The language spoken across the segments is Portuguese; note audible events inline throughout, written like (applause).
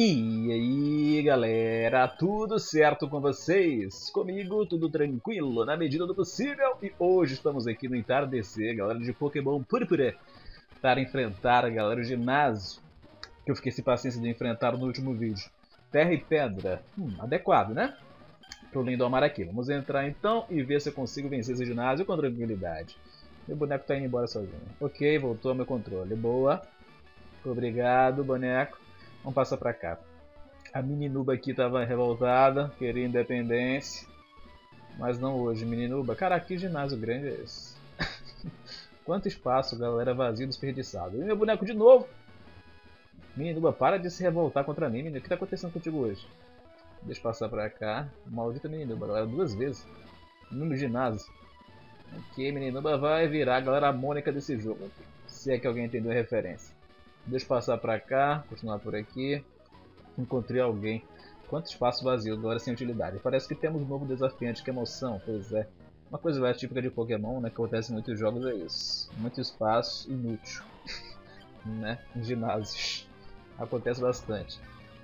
E aí galera, tudo certo com vocês? Comigo tudo tranquilo, na medida do possível. E hoje estamos aqui no entardecer, galera de Pokémon Purpura Para enfrentar a galera do ginásio Que eu fiquei sem paciência de enfrentar no último vídeo. Terra e Pedra, hum, adequado né? Pro Lindomar aqui, vamos entrar então e ver se eu consigo vencer esse ginásio com tranquilidade. Meu boneco tá indo embora sozinho. Ok, voltou ao meu controle, boa. Obrigado boneco Vamos passar pra cá. A Mininuba aqui tava revoltada, queria independência. Mas não hoje, Mininuba. Cara, que ginásio grande é esse? (laughs) Quanto espaço, galera vazio desperdiçado. E meu boneco de novo! Mininuba, para de se revoltar contra mim, menino. O que tá acontecendo contigo hoje? Deixa eu passar pra cá. Maldita Mininuba, galera, duas vezes. No ginásio. Ok, Mininuba vai virar a galera mônica desse jogo. Se é que alguém entendeu a referência. Deixa eu passar pra cá, continuar por aqui. Encontrei alguém. Quanto espaço vazio, agora sem utilidade. Parece que temos um novo desafiante, que emoção, pois é. Uma coisa mais típica de Pokémon, né, que acontece em muitos jogos é isso. Muito espaço inútil, (laughs) né, ginásios. Acontece bastante.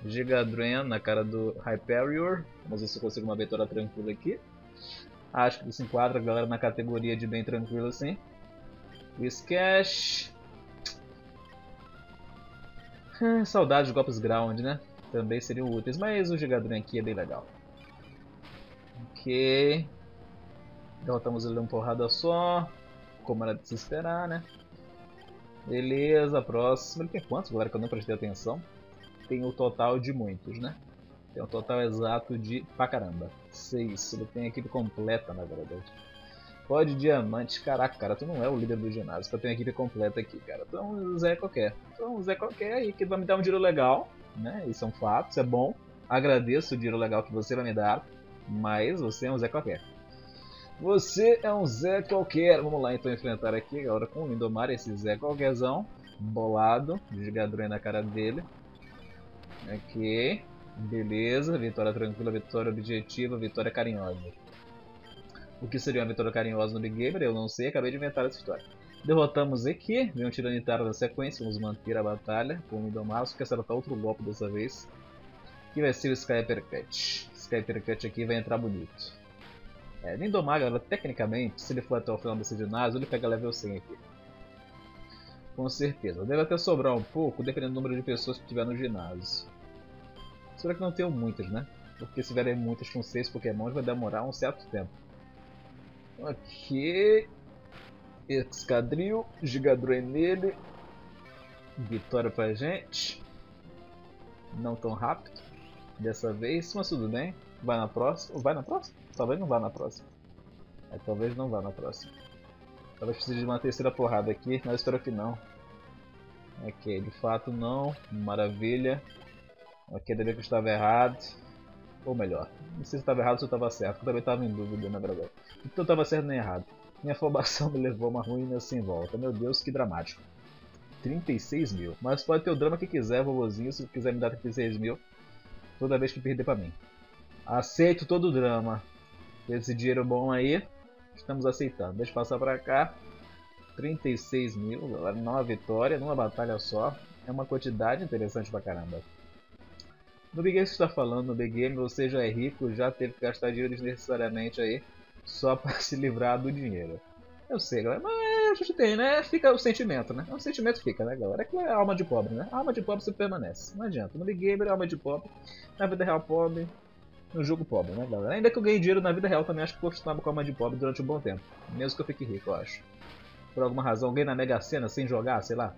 Gigadren na cara do Hyperior. Vamos ver se eu consigo uma vitória tranquila aqui. Acho que se enquadra a galera na categoria de bem tranquilo assim. Whiskash. Ah, saudade de golpes ground, né? Também seriam úteis, mas o Gigadrin aqui é bem legal. Ok. Derrotamos ele uma porrada só. Como era de se esperar, né? Beleza, próximo. Ele tem quantos, galera, que eu não prestei atenção? Tem o total de muitos, né? Tem o total exato de pra caramba. Seis. Ele tem a equipe completa, na verdade. Pode diamante, caraca, cara, tu não é o líder do ginásio, tu tem a equipe completa aqui, cara. Tu é um Zé qualquer. Tu é um Zé qualquer aí que vai me dar um dinheiro legal, né? Isso é um fato, isso é bom. Agradeço o dinheiro legal que você vai me dar, mas você é um Zé qualquer. Você é um Zé qualquer. Vamos lá então enfrentar aqui agora com o Lindomar, esse Zé qualquerzão. Bolado, jogador na cara dele. Ok, beleza, vitória tranquila, vitória objetiva, vitória carinhosa. O que seria uma vitória carinhosa no Big Gamer, eu não sei, acabei de inventar essa história. Derrotamos aqui, vem um tiranitário na sequência, vamos manter a batalha com o Indomaus, que acertar outro golpe dessa vez. Que vai ser o Sky Uppercut. Sky Uppercut aqui vai entrar bonito. É, Lindomar, galera, tecnicamente, se ele for até o final desse ginásio, ele pega level 100 aqui. Com certeza. Deve até sobrar um pouco, dependendo do número de pessoas que tiver no ginásio. Será que não tenho muitas, né? Porque se tiverem muitas com 6 pokémons vai demorar um certo tempo. Ok. Escadril. Gigadroid nele. Vitória pra gente. Não tão rápido. Dessa vez, mas tudo bem. Vai na próxima. Vai na próxima? Talvez não vá na próxima. É, talvez não vá na próxima. Talvez precise de uma terceira porrada aqui, mas espero que não. Ok, de fato não. Maravilha. Ok, deve que eu estava errado. Ou melhor, não sei se estava errado ou se estava certo, eu também estava em dúvida na verdade. Então estava certo nem errado. Minha afobação (laughs) me levou a uma ruína sem volta. Meu Deus, que dramático. 36 mil. Mas pode ter o drama que quiser, vovozinho, se quiser me dar 36 mil. Toda vez que perder pra mim. Aceito todo o drama. Esse dinheiro bom aí. Estamos aceitando. Deixa eu passar pra cá. 36 mil. Numa vitória, numa batalha só. É uma quantidade interessante pra caramba. No Big Game que está falando, no Big Game você já é rico, já teve que gastar dinheiro desnecessariamente aí, só para (laughs) se livrar do dinheiro. Eu sei, galera, mas a gente tem, né? Fica o sentimento, né? O sentimento fica, né, galera? É que é alma de pobre, né? A alma de pobre sempre permanece. Não adianta. No Big Game é alma de pobre, na vida real pobre, no jogo pobre, né, galera? Ainda que eu ganhe dinheiro na vida real também, acho que costumava com alma de pobre durante um bom tempo. Mesmo que eu fique rico, eu acho. Por alguma razão, alguém na Mega Sena sem jogar, sei lá.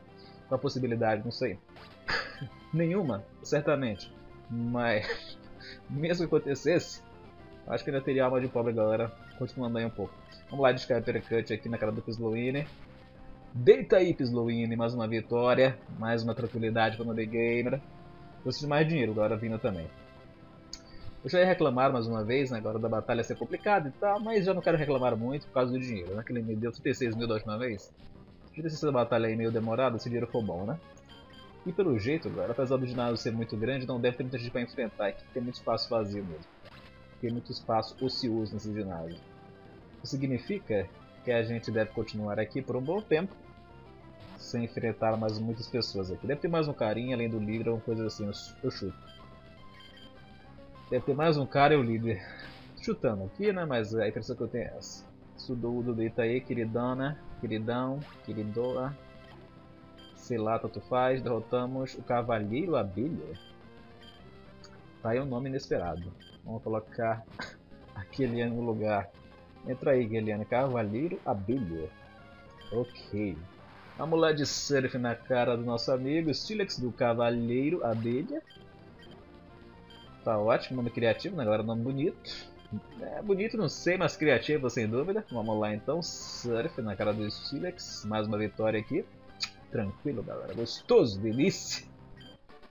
Com a possibilidade, não sei. (laughs) Nenhuma, certamente. Mas, (laughs) mesmo que acontecesse, acho que ainda teria alma de pobre, galera. Continuando aí um pouco. Vamos lá, descarregar Percut aqui na cara do Pislowine. Deita aí, Pislowine. Mais uma vitória. Mais uma tranquilidade para o The Gamer. Preciso de mais dinheiro agora vindo também. Eu já ia reclamar mais uma vez, né, agora da batalha ser complicada e tal, mas já não quero reclamar muito por causa do dinheiro, né? Que ele me deu 36 mil da última vez. Se essa batalha aí meio demorada, se o dinheiro for bom, né? E pelo jeito, agora, apesar do ginásio ser muito grande, não deve ter muita gente para enfrentar aqui, tem muito espaço vazio mesmo. Tem muito espaço ocioso nesse ginásio. Isso significa que a gente deve continuar aqui por um bom tempo. sem enfrentar mais muitas pessoas aqui. Deve ter mais um carinha além do líder, ou coisa assim, eu chuto. Deve ter mais um cara e o líder. (laughs) Chutando aqui, né? Mas a impressão que eu tenho é essa. Sudo deita aí, queridão, né? Queridão, queridoa. Sei lá, tanto faz. Derrotamos o Cavalheiro Abelha. Tá aí um nome inesperado. Vamos colocar (laughs) aquele no lugar. Entra aí, Guilherme. Cavaleiro Abelha. Ok. Vamos lá de surf na cara do nosso amigo Stilex do Cavaleiro Abelha. Tá ótimo, nome criativo, né galera? Nome bonito. É bonito, não sei, mas criativo sem dúvida. Vamos lá então, surf na cara do Stilex. Mais uma vitória aqui. Tranquilo, galera. Gostoso, delícia.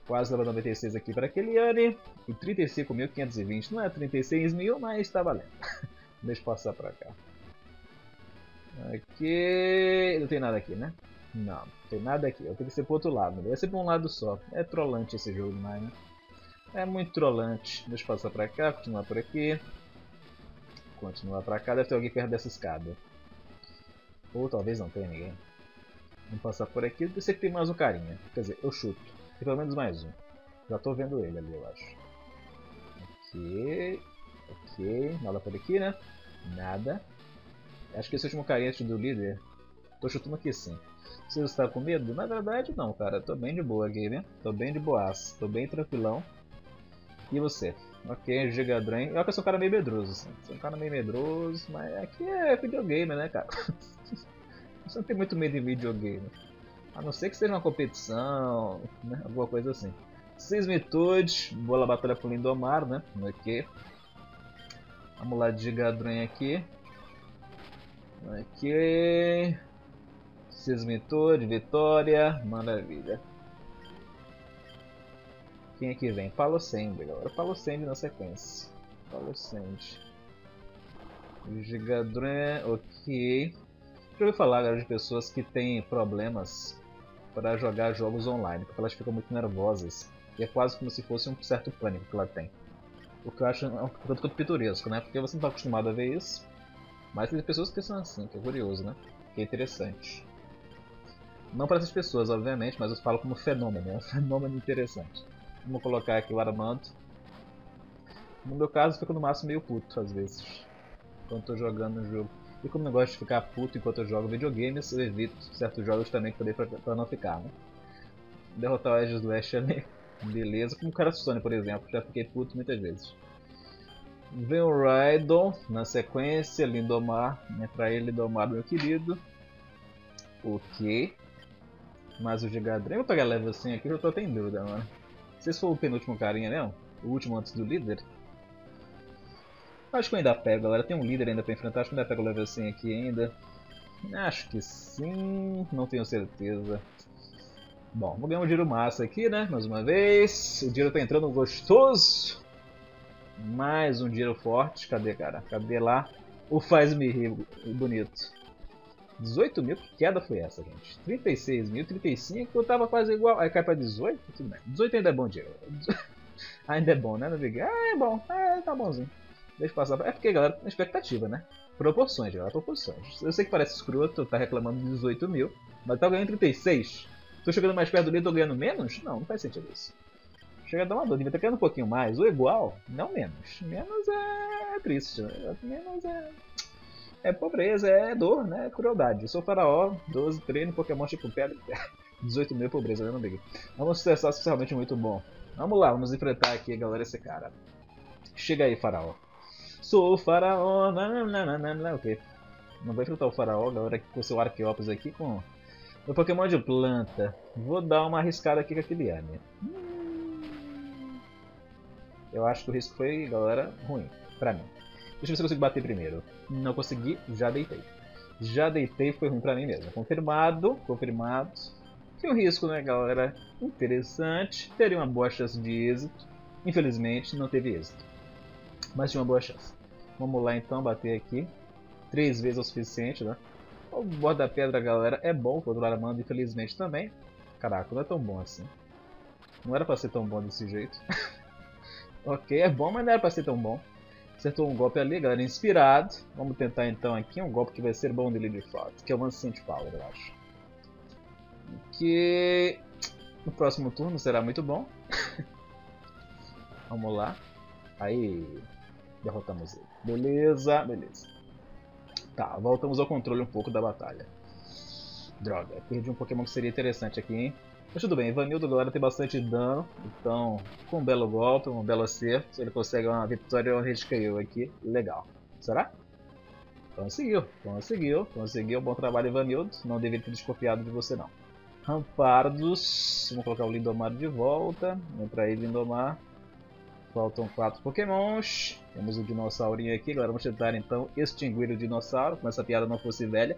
Quase level 96 aqui para Keliane. E 35.520. Não é 36 mil, mas está valendo. (laughs) Deixa eu passar para cá. Aqui. Não tem nada aqui, né? Não, não tem nada aqui. Eu tenho que ser pro outro lado. Deve ser pra um lado só. É trollante esse jogo demais, né? É muito trollante. Deixa eu passar pra cá, continuar por aqui. Continuar pra cá. Deve ter alguém perto dessa escada. Ou talvez não tenha ninguém. Vamos passar por aqui. Eu sei que tem mais um carinha. Quer dizer, eu chuto. Tem pelo menos mais um. Já tô vendo ele ali, eu acho. Ok. Ok. Nada por aqui, né? Nada. Acho que esse último carinha do líder. Tô chutando aqui sim. Você está com medo? Na verdade, não, cara. Tô bem de boa né? Tô bem de boas. Tô bem tranquilão. E você? Ok, Gigadran. Eu acho que sou um cara meio medroso, assim. Sou um cara meio medroso, mas aqui é videogame, né, cara? (laughs) Você não tem muito medo de videogame. A não ser que seja uma competição, né? Alguma coisa assim. Sismitude, boa batalha pro Lindomar, né? Ok. Vamos lá de Gigadran aqui. Ok. Sismitude, Vitória, maravilha. Quem aqui vem? Palocende agora. Palocende na sequência. Palocende. Gigadran, ok. Já ouvi falar agora de pessoas que têm problemas para jogar jogos online, porque elas ficam muito nervosas. E é quase como se fosse um certo pânico que ela tem. O que eu acho um tanto quanto pitoresco, né? Porque você não está acostumado a ver isso. Mas tem pessoas que são assim, que é curioso, né? Que é interessante. Não para essas pessoas, obviamente, mas eu falo como fenômeno, é um (laughs) fenômeno interessante. Vamos colocar aqui o Armando. No meu caso, eu fico no máximo meio puto, às vezes, quando estou jogando o jogo. E como eu gosto de ficar puto enquanto eu jogo videogames, eu evito certos jogos também para não ficar, né? Derrotar o Edge Slash ali, (laughs) beleza. Como o cara Sony, por exemplo, já fiquei puto muitas vezes. Vem o Raidon na sequência, Lindomar, entra ele, Lindomar, meu querido. Ok. Mas o Gigadren, vou pegar level assim aqui, eu tô até em dúvida, mano. Se for o penúltimo carinha mesmo, o último antes do líder. Acho que eu ainda pego, galera. Tem um líder ainda pra enfrentar, acho que ainda pego o level assim aqui ainda. Acho que sim, não tenho certeza. Bom, vou ganhar um giro massa aqui, né? Mais uma vez. O giro tá entrando gostoso. Mais um giro forte. Cadê, cara? Cadê lá? O faz-me rir bonito. 18 mil? Que queda foi essa, gente? 36 mil, 35, eu tava quase igual. Aí cai pra 18? Tudo bem. 18 ainda é bom dinheiro. (laughs) ainda é bom, né, Big? Ah, é bom. É, tá bonzinho. Deixa passar. É porque, galera, é expectativa, né? Proporções, galera, proporções. Eu sei que parece escroto, tá reclamando de 18 mil, mas tá ganhando 36. Tô chegando mais perto dele e tô ganhando menos? Não, não faz sentido isso. Chega a dar uma dor, devia estar ganhando um pouquinho mais, ou igual, não menos. Menos é triste, menos é é pobreza, é dor, né? É crueldade. Eu sou faraó, 12 treino, Pokémon tipo pedra. (laughs) 18 mil pobreza, né? Não digo. Vamos testar socialmente muito bom. Vamos lá, vamos enfrentar aqui, galera, esse cara. Chega aí, faraó. Sou o faraó, nananana, ok. Não vou enfrentar o faraó, galera, com seu Arqueópolis aqui com o Pokémon de planta. Vou dar uma arriscada aqui com aquele Ania. Hum... Eu acho que o risco foi, galera, ruim, pra mim. Deixa eu ver se eu consigo bater primeiro. Não consegui, já deitei. Já deitei, foi ruim pra mim mesmo. Confirmado, confirmado. Tem um risco, né, galera? Interessante. Teria uma boa chance de êxito. Infelizmente, não teve êxito. Mas tinha uma boa chance. Vamos lá então, bater aqui. Três vezes é o suficiente, né? O borda-pedra, galera, é bom contra o Aramando, infelizmente também. Caraca, não é tão bom assim. Não era pra ser tão bom desse jeito. (laughs) ok, é bom, mas não era pra ser tão bom. Acertou um golpe ali, galera, inspirado. Vamos tentar então aqui um golpe que vai ser bom dele de fato, que é o Ancient Power, eu acho. Que no próximo turno será muito bom. (laughs) Vamos lá. Aí, derrotamos ele. Beleza, beleza. Tá, voltamos ao controle um pouco da batalha. Droga, perdi um Pokémon que seria interessante aqui, hein? Mas tudo bem, Ivanildo galera tem bastante dano, então com um belo golpe, um belo acerto, ele consegue uma vitória ou um aqui, legal. Será? Conseguiu, conseguiu, conseguiu, bom trabalho Ivanildo, não deveria ter desconfiado de você não. Rampardos, vamos colocar o Lindomar de volta, entra aí Lindomar. Faltam quatro pokémons, temos o dinossaurinho aqui, galera, vamos tentar então extinguir o dinossauro, como essa piada não fosse velha.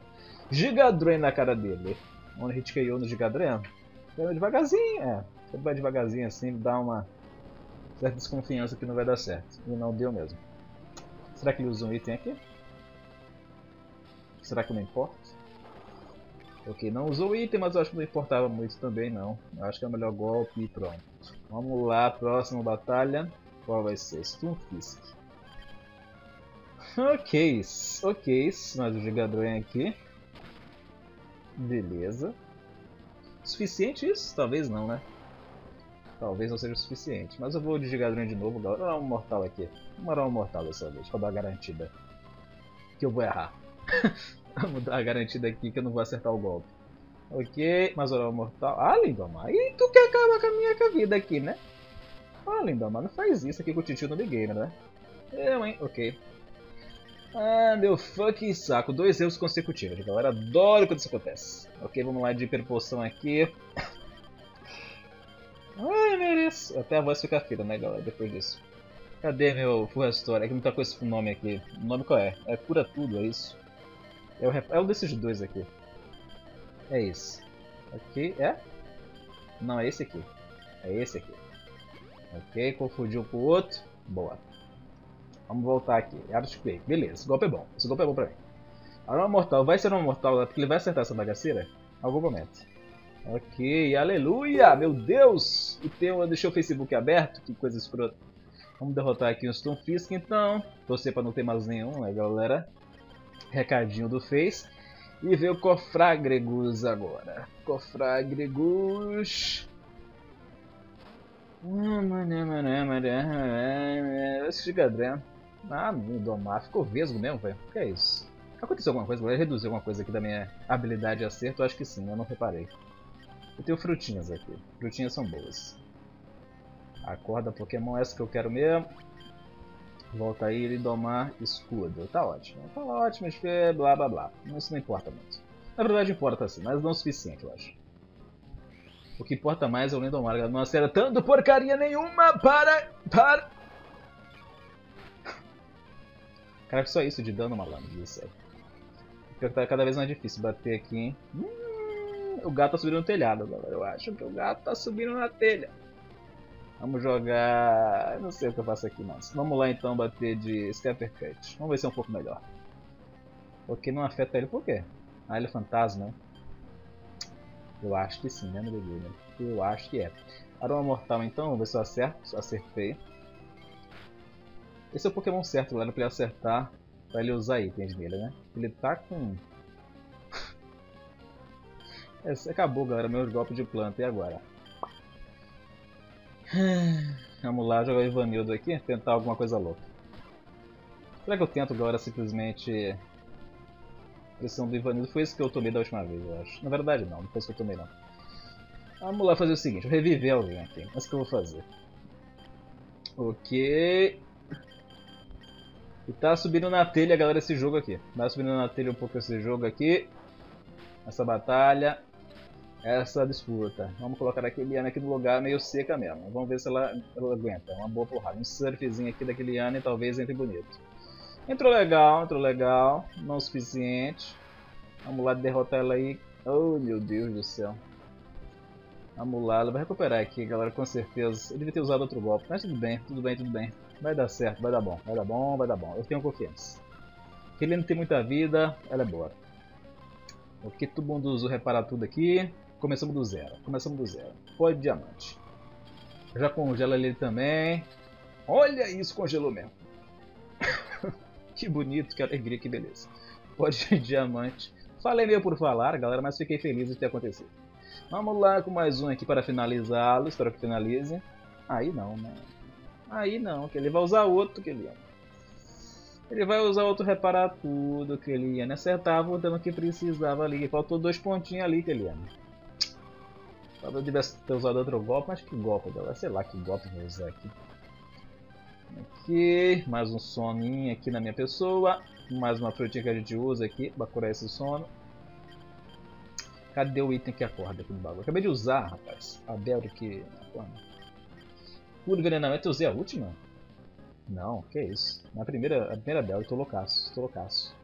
Gigadren na cara dele, One hit KO no Gigadren, vai devagarzinho, é, sempre vai devagarzinho assim, dá uma certa desconfiança que não vai dar certo, e não deu mesmo. Será que ele usa um item aqui? Será que não importa? Ok, não usou item, mas eu acho que não importava muito também não. Eu acho que é o melhor golpe e pronto. Vamos lá, próxima batalha. Qual vai ser? Stunfisk. Ok, ok, mais o Gigadron aqui. Beleza. Suficiente isso? Talvez não, né? Talvez não seja o suficiente. Mas eu vou de Gigadron de novo, galera. Vou dar um mortal aqui. Vou dar um mortal dessa vez, pra dar garantida. Que eu vou errar. (laughs) Vamos dar garantida aqui que eu não vou acertar o golpe. Ok, mas oral mortal. Ah, Lindomar, e tu quer acabar com a minha vida aqui, né? Ah, Lindomar, não faz isso aqui com o Titio no Big né? Eu, hein? Ok. Ah, meu fucking saco. Dois erros consecutivos, galera. Adoro quando isso acontece. Ok, vamos lá de hiperpoção aqui. Ai, mereço. Até a voz fica fina, né, galera, depois disso. Cadê meu Full É que não tá com esse nome aqui. O nome qual é? É Cura Tudo, é isso? É o, é um desses dois aqui. É esse. Aqui é? Não, é esse aqui. É esse aqui. Ok, confundiu com o outro. Boa. Vamos voltar aqui. Articulate. Beleza, esse golpe é bom. Esse golpe é bom pra mim. Arma Mortal. Vai ser uma Mortal porque ele vai acertar essa bagaceira? Algum momento. Ok, aleluia! Meu Deus! E tem, deixei o Facebook aberto, que coisa escrota. Vamos derrotar aqui o Stonfisk então. Torcer pra não ter mais nenhum, né galera? recadinho do Face. E ver o Cofragregus agora. Cofragregus. Esse Gigadren. Ah, me domar. Ficou vesgo mesmo, velho. O que é isso? Aconteceu alguma coisa? Vai reduzir alguma coisa aqui da minha habilidade de acerto? Eu acho que sim, eu não reparei. Eu tenho frutinhas aqui. Frutinhas são boas. Acorda Pokémon, essa que eu quero mesmo. Volta aí e domar escudo. Tá ótimo. Tá ótimo, é blá blá blá. Isso não importa muito. Na verdade importa sim, mas não o suficiente, eu acho. O que importa mais é o Lindomar, não acertando porcaria nenhuma para... para... Cara, que só isso de dano, malandro, isso aí. Pior que tá cada vez mais difícil bater aqui, hein? Hum, o gato tá subindo no telhado, galera. Eu acho que o gato tá subindo na telha. Vamos jogar... Não sei o que eu faço aqui, mas vamos lá então bater de Scapper Cut. Vamos ver se é um pouco melhor. Porque não afeta ele por quê? Ah, ele é fantasma, Eu acho que sim, né, meu Deus? Eu acho que é. Aroma Mortal então, vamos ver se eu acerto. Acertei. Esse é o Pokémon certo, galera, pra ele acertar, pra ele usar itens nele, né? Ele tá com... (laughs) Esse acabou, galera, meus golpes de planta. E agora? (sighs) Vamos lá, jogar o Ivanildo aqui, tentar alguma coisa louca. Será que eu tento agora simplesmente... Pressão do Ivanildo foi isso que eu tomei da última vez, eu acho. Na verdade não, não foi isso que eu tomei não. Vamos lá fazer o seguinte, vou reviver alguém aqui. É isso que eu vou fazer. Ok. E tá subindo na telha, galera, esse jogo aqui. Tá subindo na telha um pouco esse jogo aqui. Essa batalha essa disputa. Vamos colocar a Kiliana aqui no lugar meio seca mesmo. Vamos ver se ela, ela aguenta. Uma boa porrada. Um surfzinho aqui da Kiliana e talvez entre bonito. Entrou legal, entrou legal. Não o suficiente. Vamos lá derrotar ela aí. Oh meu Deus do céu. Vamos lá, ela vai recuperar aqui, galera, com certeza. Eu devia ter usado outro golpe, mas tudo bem, tudo bem, tudo bem. Vai dar certo, vai dar bom, vai dar bom, vai dar bom. Eu tenho confiança. Kiliana tem muita vida, ela é boa. Ok, todo mundo usou reparar tudo aqui. Começamos do zero. Começamos do zero. Pó de diamante. Já congela ele também. Olha isso, congelou mesmo. (laughs) que bonito, que alegria, que beleza. Pó de (laughs) diamante. Falei meio por falar, galera, mas fiquei feliz de ter acontecido. Vamos lá com mais um aqui para finalizá-lo. Espero que finalize. Aí não, né? Aí não, que ele vai usar outro que ele ia. Ele vai usar outro reparar tudo que ele ia. Acertava o dano que precisava ali. Faltou dois pontinhos ali que ele ia. Talvez eu tivesse ter usado outro golpe, mas que golpe, galera? Sei lá que golpe vou usar aqui. Aqui, mais um soninho aqui na minha pessoa. Mais uma frutinha que a gente usa aqui para curar esse sono. Cadê o item que acorda aqui no bagulho? Acabei de usar, rapaz. A Bel que... Cura envenenamento, eu usei a última? Não, que isso. Na primeira, a primeira Bel, eu tô loucaço, tô loucaço.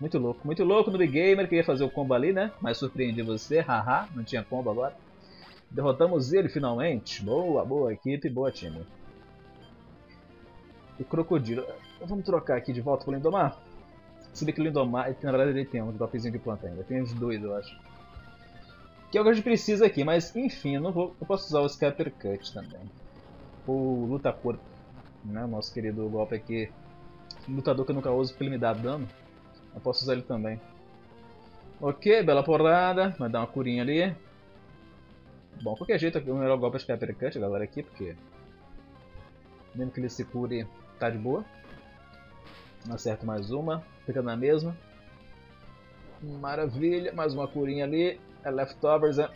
Muito louco, muito louco no Big Gamer, queria fazer o combo ali, né? Mas surpreendi você, haha, não tinha combo agora. Derrotamos ele finalmente. Boa, boa equipe, boa time. O Crocodilo. Vamos trocar aqui de volta pro Lindomar? Se bem que o Lindomar, na verdade ele tem um topzinho de planta ainda. Tem uns dois, eu acho. Que é o que a gente precisa aqui, mas enfim, eu não vou. Eu posso usar o Scalper Cut também. O Luta Corpo, né? Nosso querido golpe aqui. Lutador que eu nunca uso porque ele me dá dano. Eu posso usar ele também. Ok, bela porrada. Vai dar uma curinha ali. Bom, qualquer jeito, o melhor golpe é o Scalper Cut, galera, aqui, porque. Mesmo que ele se cure, tá de boa. Acerto mais uma, fica na mesma. Maravilha, mais uma curinha ali. É leftovers, é...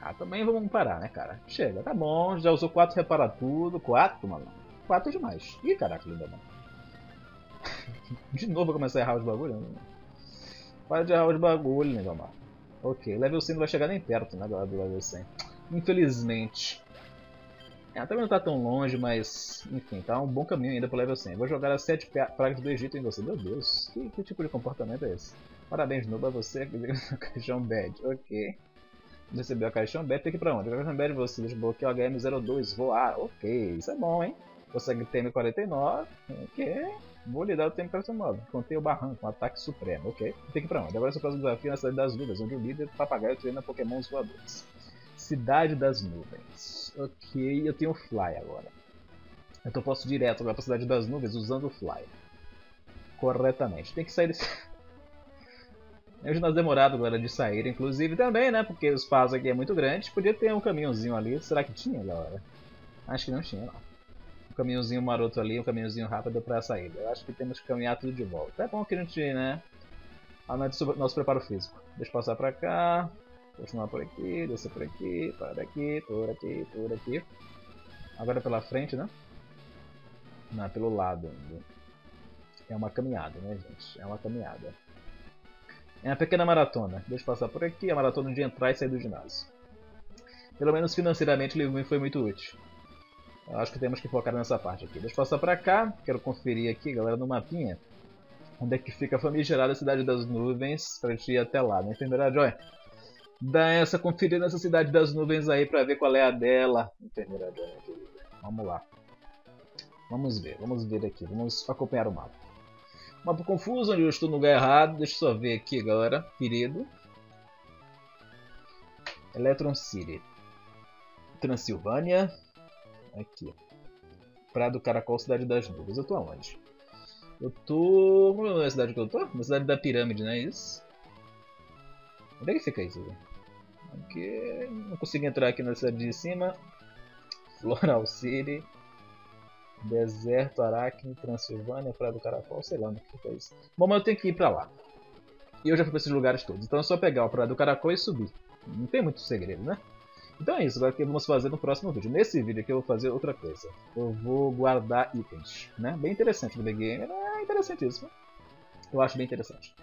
Ah, também vamos parar, né, cara? Chega, tá bom. Já usou 4 repara tudo. 4, mano. 4 é demais. Ih, caraca, linda, (laughs) de novo eu começar a errar os bagulhos? Para de errar os bagulhos, né, mano. Ok, level 100 não vai chegar nem perto, né, do level 100. Infelizmente. É, também não tá tão longe, mas enfim, tá um bom caminho ainda pro level 100. Vou jogar as 7 pragas do Egito em você. Meu Deus, que, que, tipo de comportamento é esse? Parabéns de novo a você (laughs) veio no caixão bad. Ok. Recebeu a caixão bad, tem que ir pra onde? A caixão bad você desbloqueou HM02, voar. Ok, isso é bom, hein? Consegue TM49, ok. Vou lhe dar o tempo 49. Contei o barranco, um ataque supremo, ok. Tem que ir pra onde? Agora é o próximo desafio na Cidade das Nuvens, onde o líder papagaio treina pokémons voadores. Cidade das Nuvens. Ok, eu tenho Fly agora. Então eu posso direto agora pra Cidade das Nuvens usando o Fly. Corretamente. Tem que sair desse... (laughs) Um ginásio demorado agora de sair, inclusive também, né? Porque o espaço aqui é muito grande. Podia ter um caminhãozinho ali. Será que tinha, galera? Acho que não tinha, não. Um caminhozinho maroto ali, um caminhozinho rápido pra saída. Eu acho que temos que caminhar tudo de volta. É bom que a gente, né? Aumente nosso preparo físico. Deixa eu passar pra cá. Continuar por aqui, descer por aqui, por aqui, por aqui, por aqui. Agora pela frente, né? Não, pelo lado. É uma caminhada, né, gente? É uma caminhada. É uma pequena maratona. Deixa eu passar por aqui, a maratona de entrar e sair do ginásio. Pelo menos financeiramente o livro foi muito útil. Eu acho que temos que focar nessa parte aqui. Deixa eu passar pra cá. Quero conferir aqui, galera, no mapinha. Onde é que fica a famigerada Cidade das Nuvens. Pra gente ir até lá, né, enfermeira Joy? Dá essa conferida nessa Cidade das Nuvens aí pra ver qual é a dela. Enfermeira Joy, Vamos lá. Vamos ver, vamos ver aqui. Vamos acompanhar o mapa. Mapa confuso, onde eu estou no lugar errado. Deixa eu só ver aqui, galera. Querido. Electron City. Transilvânia. Aqui. Praia do Caracol, Cidade das Nuvens. Eu tô aonde? Eu tô... Como é a cidade que eu tô? Na cidade da pirâmide, não é isso? Onde é que fica isso? Aqui... Não consigo entrar aqui na cidade de cima. Floral City. Deserto, Aracne, Transilvânia, Praia do Caracol, sei lá onde fica isso. Bom, mas eu tenho que ir pra lá. E eu já fui pra esses lugares todos. Então é só pegar o Praia do Caracol e subir. Não tem muito segredo, né? Então é isso, agora que vamos fazer no próximo vídeo. Nesse vídeo aqui eu vou fazer outra coisa. Eu vou guardar itens, né? Bem interessante o The Gamer, é interessantíssimo. Eu acho bem interessante.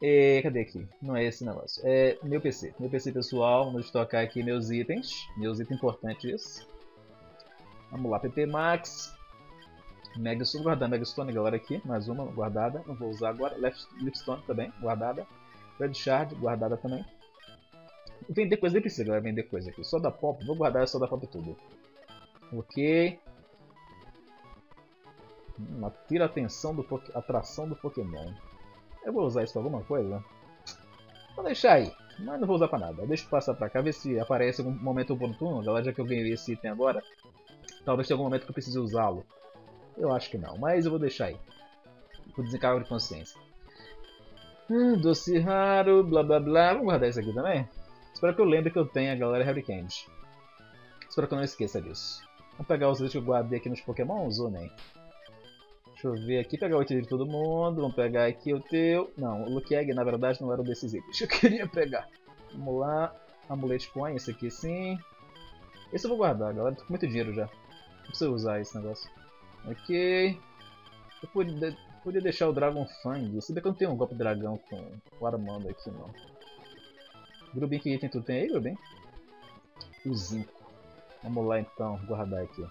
E, cadê aqui? Não é esse negócio. É meu PC. Meu PC pessoal, vamos tocar aqui meus itens. Meus itens importantes. Vamos lá, PP Max. Megastone, guardar Megastone galera aqui. Mais uma guardada. Não vou usar agora. Lipstone também, guardada. Red Shard, guardada também. Vender coisa nem precisa, galera, vender coisa aqui. Só da pop, vou guardar só da pop tudo. Ok. Tira atenção do atração do Pokémon. Eu vou usar isso pra alguma coisa? Vou deixar aí, mas não vou usar pra nada. Deixa eu passar pra cá, ver se aparece algum momento oportuno. Galera, já que eu ganhei esse item agora, talvez tenha algum momento que eu precise usá-lo. Eu acho que não, mas eu vou deixar aí. Por desencargo de consciência. Hum, doce raro, blá blá blá. Vamos guardar isso aqui também? Espero que eu lembre que eu tenho a galera Harry Candy. Espero que eu não esqueça disso. Vamos pegar os itens que eu guardei aqui nos Pokémons ou nem? Deixa eu ver aqui, pegar o item de todo mundo. Vamos pegar aqui o teu. Não, o Luke Egg na verdade não era um desses itens que eu (laughs) queria pegar. Vamos lá. Amulete Coin, esse aqui sim. Esse eu vou guardar, galera. Tô com muito dinheiro já. Não preciso usar esse negócio. Ok. Eu podia, podia deixar o Dragon Fang. Se bem que eu não tenho um golpe dragão com o Armando aqui, não. Grubin, que item tu tem aí, Grubin? O Zinco. Vamos lá então, guardar aqui.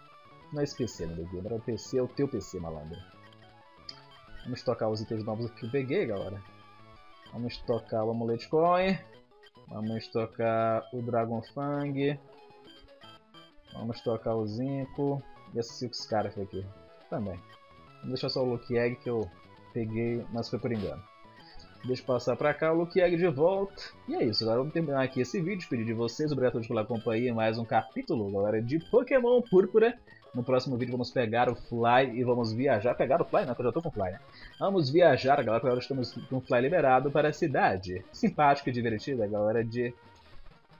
Não é esse PC, meu Deus. Era o PC, é o teu PC, malandro. Vamos tocar os itens novos que eu peguei, galera. Vamos tocar o Amulet Coin. Vamos tocar o Dragon Fang. Vamos tocar o Zinco. E esse Silk Scarf aqui. Também. Vou deixar só o Lucky Egg que eu peguei, mas foi por engano. Deixa eu passar pra cá, o Luke Egg de volta. E é isso, agora vamos terminar aqui esse vídeo. Despedir de vocês, obrigado a todos pela companhia. Mais um capítulo, galera, de Pokémon Púrpura. No próximo vídeo vamos pegar o Fly e vamos viajar. Pegar o Fly, não, porque eu já tô com o Fly, né? Vamos viajar, galera, agora estamos com o Fly liberado para a cidade. Simpática e divertida, galera de...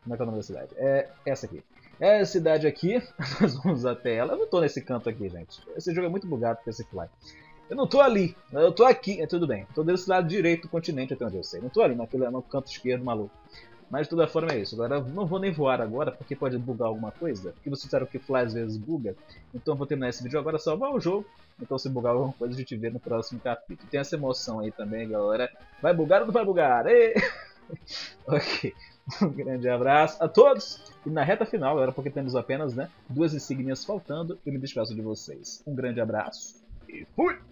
Como é que é o nome da cidade? É essa aqui. É a cidade aqui, (laughs) nós vamos até ela. Eu não tô nesse canto aqui, gente. Esse jogo é muito bugado com esse Fly. Eu não tô ali, eu tô aqui, é tudo bem. Tô desse lado direito do continente, até onde eu sei. Não tô ali, naquele, no canto esquerdo maluco. Mas de toda forma é isso. Agora não vou nem voar agora, porque pode bugar alguma coisa. Porque vocês disseram que Fly às vezes buga. Então vou terminar esse vídeo agora, salvar o jogo. Então se bugar alguma coisa a gente vê no próximo capítulo. Tem essa emoção aí também, galera. Vai bugar ou não vai bugar? (laughs) ok. Um grande abraço a todos. E na reta final, galera, porque temos apenas né, duas insígnias faltando, eu me despeço de vocês. Um grande abraço e fui!